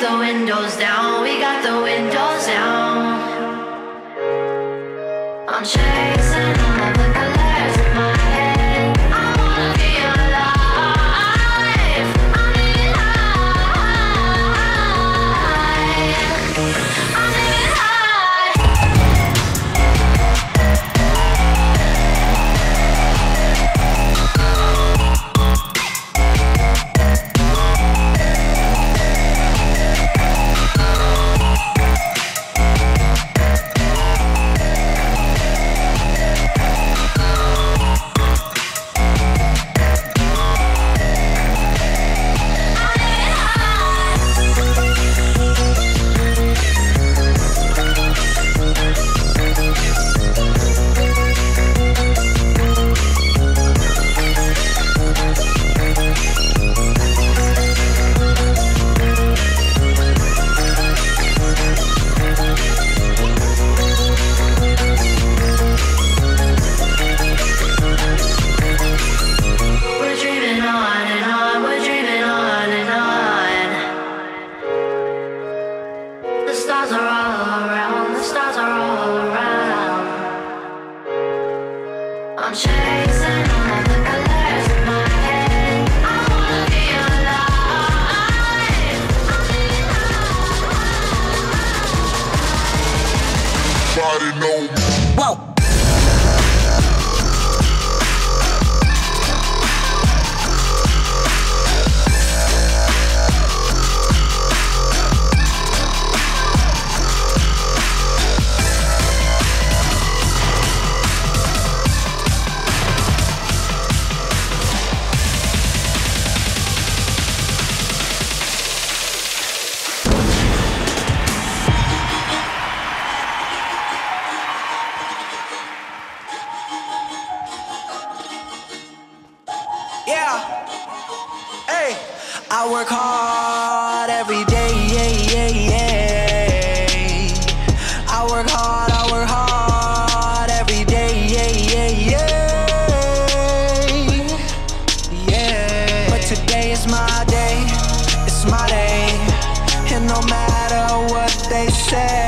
Got the windows down, we got the windows down. I'm chasing Yeah. Hey, I work hard every day. Yeah, yeah, yeah. I work hard, I work hard every day. Yeah, yeah, yeah. Yeah. But today is my day. It's my day. And no matter what they say,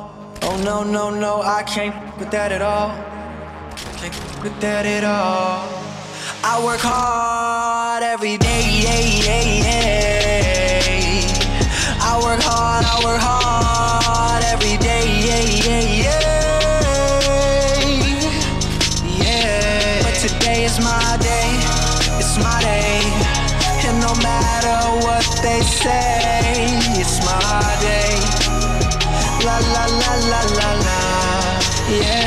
Oh no, no, no, I can't with that at all. Can't with that at all. I work hard every day. Yeah, yeah, yeah. I work hard, I work hard every day. Yeah, yeah, yeah. Yeah. But today is my day. It's my day. And no matter what they say. La la la la la la. Yeah.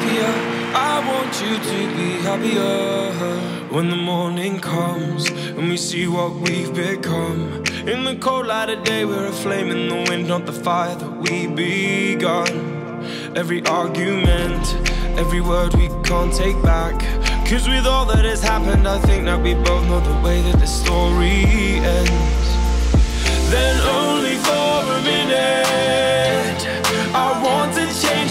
Happier. I want you to be happier. When the morning comes and we see what we've become. In the cold light of day, we're a flame in the wind, not the fire that we begun. Every argument, every word we can't take back. Cause with all that has happened, I think that we both know the way that the story ends. Then only for a minute I want to change